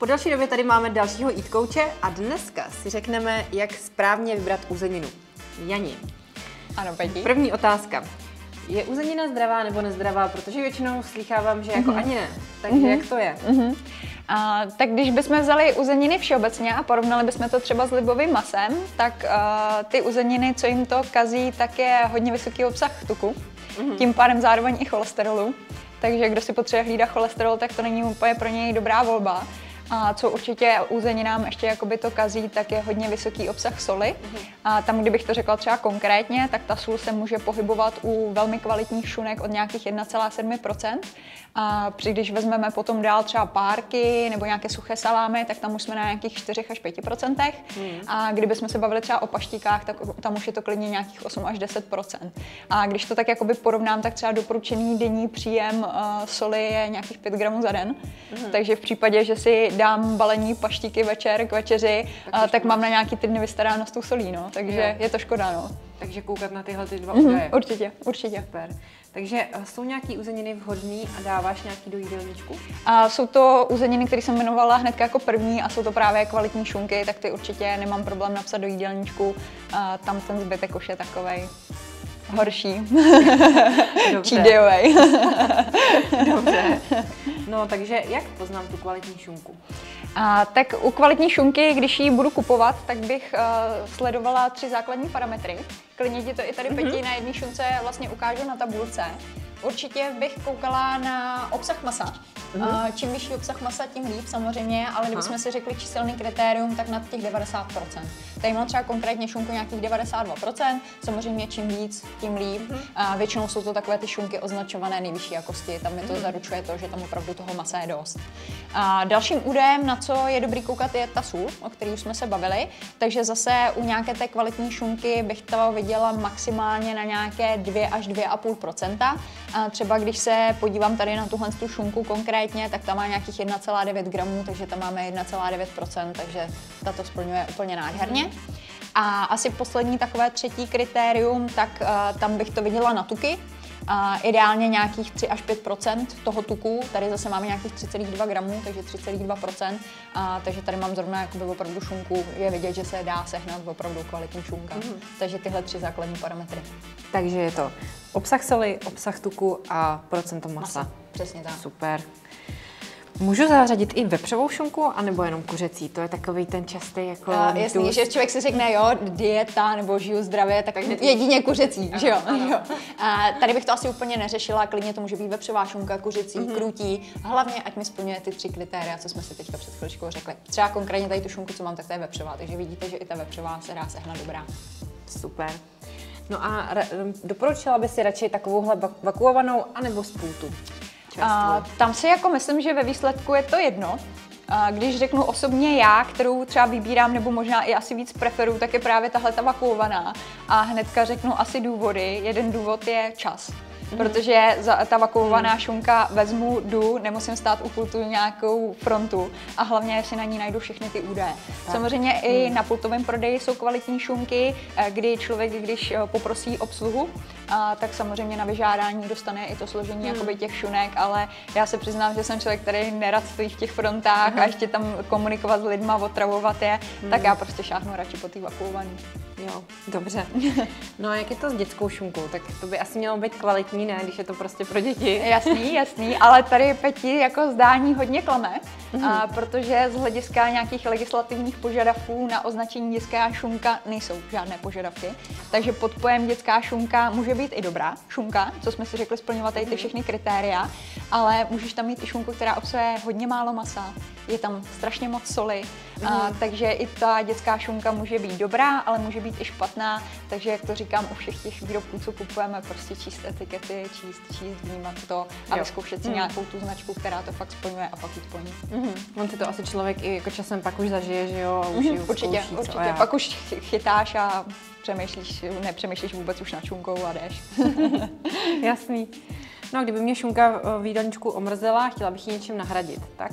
Po další době tady máme dalšího eat coache a dneska si řekneme, jak správně vybrat uzeninu. Jani. Ano, Peti. První otázka. Je uzenina zdravá nebo nezdravá? Protože většinou slychávám, že jako mm-hmm. ani ne. Takže mm-hmm. jak to je? Mm-hmm. A, tak když bychom vzali uzeniny všeobecně a porovnali bychom to třeba s libovým masem, tak a, ty uzeniny, co jim to kazí, tak je hodně vysoký obsah tuku, mm-hmm. tím pádem zároveň i cholesterolu. Takže kdo si potřebuje hlídat cholesterol, tak to není úplně pro něj dobrá volba. A co určitě uzeninám ještě jakoby to kazí, tak je hodně vysoký obsah soli. Mm-hmm. A tam, kdybych to řekla třeba konkrétně, tak ta sůl se může pohybovat u velmi kvalitních šunek od nějakých 1,7%. A při když vezmeme potom dál třeba párky nebo nějaké suché salámy, tak tam už jsme na nějakých 4 až 5%. Mm. A kdybychom se bavili třeba o paštíkách, tak tam už je to klidně nějakých 8 až 10%. A když to tak jakoby porovnám, tak třeba doporučený denní příjem uh, soli je nějakých 5 gramů za den. Mm. Takže v případě, že si dám balení paštíky večer k večeři, tak, uh, tak mám na nějaký ty dny vystaráno s tou solí, no. takže jo. je to škoda. No. Takže koukat na tyhle ty dva mm-hmm, údaje. Určitě, určitě. Super. Takže eh, jsou nějaký uzeniny vhodný a dáváš nějaký do jídelníčku? A jsou to uzeniny, které jsem jmenovala hned jako první a jsou to právě kvalitní šunky, tak ty určitě nemám problém napsat do jídelníčku. A tam ten zbytek už je takovej horší. Dobře. Dobře. No, takže jak poznám tu kvalitní šunku? A, tak u kvalitní šunky, když ji budu kupovat, tak bych uh, sledovala tři základní parametry. Klidně ti to i tady mm-hmm. na jedné šunce vlastně ukážu na tabulce. Určitě bych koukala na obsah masa. Mm-hmm. Čím vyšší obsah masa, tím líp samozřejmě, ale kdybychom si řekli číselný kritérium, tak nad těch 90%. Tady mám třeba konkrétně šunku nějakých 92%, samozřejmě čím víc, tím líp. Mm-hmm. A většinou jsou to takové ty šunky označované nejvyšší jakosti, tam mi to mm-hmm. zaručuje to, že tam opravdu toho masa je dost. A dalším údajem, na co je dobrý koukat, je ta sůl, o který už jsme se bavili. Takže zase u nějaké té kvalitní šunky bych to viděla maximálně na nějaké 2 až 2,5%. A třeba když se podívám tady na tuhle tu šunku konkrétně, tak tam má nějakých 1,9 gramů, takže tam máme 1,9%, takže ta to splňuje úplně nádherně. A asi poslední takové třetí kritérium, tak uh, tam bych to viděla na tuky. Ideálně nějakých 3 až 5% toho tuku. Tady zase máme nějakých 3,2 gramů, takže 3,2 uh, Takže tady mám zrovna jakoby opravdu šunku. Je vidět, že se dá sehnat opravdu kvalitní šunka. Mm-hmm. Takže tyhle tři základní parametry. Takže je to obsah soli, obsah tuku a procento masa. masa. Přesně tak. Super. Můžu zařadit i vepřovou šunku, anebo jenom kuřecí? To je takový ten častý jako... Uh, jasný, že člověk si řekne, jo, dieta nebo žiju zdravě, tak jedině kuřecí, že jo? jo. A tady bych to asi úplně neřešila, klidně to může být vepřová šunka, kuřecí, mm-hmm. krutí, hlavně ať mi splňuje ty tři kritéria, co jsme si teďka před chvíličkou řekli. Třeba konkrétně tady tu šunku, co mám, tak to je vepřová, takže vidíte, že i ta vepřová se dá sehnat dobrá. Super. No a doporučila by si radši takovouhle vakuovanou anebo z pultu? A, tam si jako myslím, že ve výsledku je to jedno. A když řeknu osobně já, kterou třeba vybírám, nebo možná i asi víc preferuju, tak je právě tahle ta vakuovaná. A hnedka řeknu asi důvody. Jeden důvod je čas mm. protože za ta vakuovaná mm. šunka vezmu, jdu, nemusím stát u pultu nějakou frontu a hlavně si na ní najdu všechny ty údaje. Tak. Samozřejmě mm. i na pultovém prodeji jsou kvalitní šunky, eh, kdy člověk, když eh, poprosí obsluhu, a tak samozřejmě na vyžádání dostane i to složení mm. jakoby těch šunek, ale já se přiznám, že jsem člověk, který nerad stojí v těch frontách mm. a ještě tam komunikovat s lidma, otravovat je, mm. tak já prostě šáhnu radši po té vakuované. Jo, dobře. No a jak je to s dětskou šunkou? Tak to by asi mělo být kvalitní, ne? Když je to prostě pro děti. Jasný, jasný, ale tady Peti jako zdání hodně klame, mm. a, protože z hlediska nějakých legislativních požadavků na označení dětská šunka nejsou žádné požadavky. Takže pod pojem dětská šunka může být i dobrá šunka, co jsme si řekli splňovat tady ty mhm. všechny kritéria, ale můžeš tam mít i šunku, která obsahuje hodně málo masa, je tam strašně moc soli, mm. a, mhm. takže i ta dětská šunka může být dobrá, ale může být i špatná, takže jak to říkám u všech těch výrobků, co kupujeme, prostě číst etikety, číst, číst, vnímat to a vyzkoušet si mm. nějakou tu značku, která to fakt splňuje a pak ji splní. Mm. On si to asi člověk i jako časem pak už zažije, že jo? Už mm. určitě, zkouší, určitě. Pak už chytáš a přemýšlíš, nepřemýšlíš vůbec už na čunkou a jdeš. Jasný. No a kdyby mě šunka v jídelníčku omrzela, chtěla bych ji něčím nahradit, tak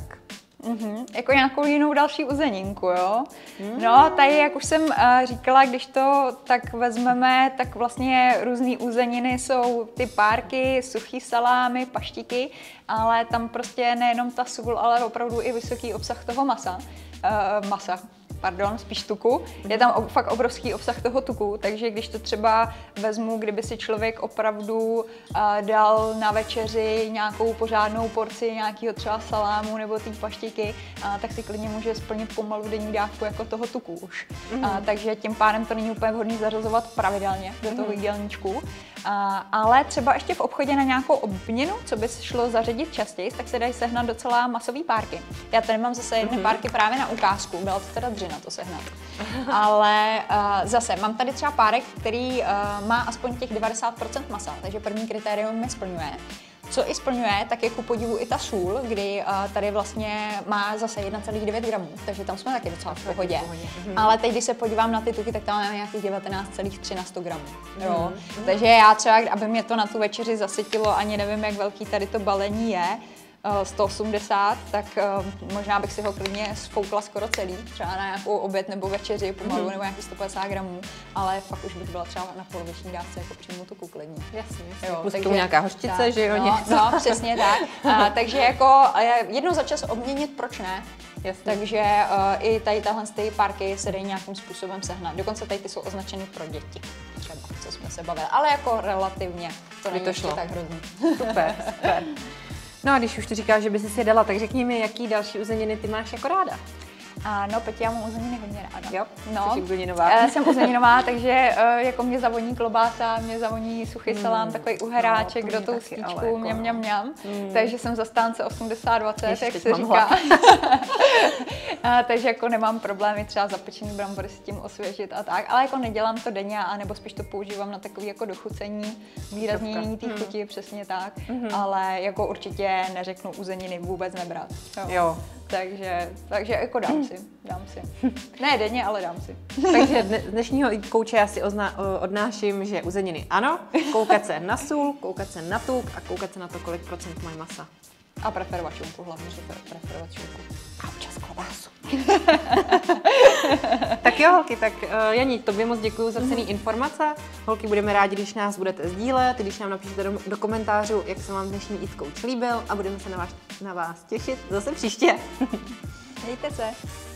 Mm-hmm. Jako nějakou jinou další uzeninku, jo? Mm. No, tady, jak už jsem uh, říkala, když to tak vezmeme, tak vlastně různé uzeniny jsou ty párky, suchý salámy, paštiky, ale tam prostě nejenom ta sůl, ale opravdu i vysoký obsah toho masa. Uh, masa, pardon, spíš tuku. Je tam fakt obrovský obsah toho tuku, takže když to třeba vezmu, kdyby si člověk opravdu uh, dal na večeři nějakou pořádnou porci nějakého třeba salámu nebo té paštiky, uh, tak si klidně může splnit pomalu denní dávku jako toho tuku už. Mm. Uh, takže tím pádem to není úplně vhodné zařazovat pravidelně do toho mm. jídelníčku. A, ale třeba ještě v obchodě na nějakou obměnu, co by šlo zařadit častěji, tak se dají sehnat docela masové párky. Já tady mám zase jedny mm-hmm. párky právě na ukázku, byla to teda dřina to sehnat. ale uh, zase mám tady třeba párek, který uh, má aspoň těch 90% masa, takže první kritérium mi splňuje. Co i splňuje, tak je ku podivu i ta sůl, kdy uh, tady vlastně má zase 1,9 gramů, takže tam jsme taky docela v pohodě. Mhm. Ale teď, když se podívám na ty tuky, tak tam máme nějakých 19,3 na 100 gramů. Jo? Mm. Takže já třeba, aby mě to na tu večeři zasytilo, ani nevím, jak velký tady to balení je, 180, tak uh, možná bych si ho klidně sfoukla skoro celý, třeba na nějakou oběd nebo večeři pomalu, mm-hmm. nebo nějaký 150 gramů, ale fakt už bych byla třeba na poloviční dávce jako přímo tu kuklení. Jasně, jasně. Jo, Plus takže, nějaká hořčice, tak, že jo? No, no, přesně tak. Uh, takže jako jednou za čas obměnit, proč ne? Jasně. Takže uh, i tady tahle ty parky se dají nějakým způsobem sehnat. Dokonce tady ty jsou označeny pro děti, třeba, co jsme se bavili, ale jako relativně. To není to šlo. tak hrozný. Super, super. No a když už ty říkáš, že by si si dala, tak řekni mi, jaký další uzeniny ty máš jako ráda. A no, Peti, já mám uzeniny hodně ráda. Jo, no, jsi uzeninová. Uh, jsem uzeninová, takže uh, jako mě zavoní klobása, mě zavoní suchý mm. salám, takový uheráček no, do tou stíčku, jako... mňam, mňam, mňam. Mm. Takže jsem zastánce 80-20, jak se říká. a, takže jako nemám problémy třeba zapečený brambory s tím osvěžit a tak, ale jako nedělám to denně, anebo spíš to používám na takový jako dochucení, výraznění té mm. chuti, přesně tak, mm-hmm. ale jako určitě neřeknu uzeniny vůbec nebrat. Jo. jo. Takže, takže jako dám si, dám si. Ne denně, ale dám si. Takže z dnešního kouče já si ozna, odnáším, že uzeniny ano, koukat se na sůl, koukat se na tuk a koukat se na to, kolik procent mají masa. A preferovat šunku, hlavně, že preferovat šunku. A občas klobásu. tak jo, holky, tak uh, Janí, tobě moc děkuji za cený informace. Holky, budeme rádi, když nás budete sdílet, když nám napíšete do, do komentářů, jak se vám dnešní Coach líbil a budeme se na vás, na vás těšit zase příště. Mějte se.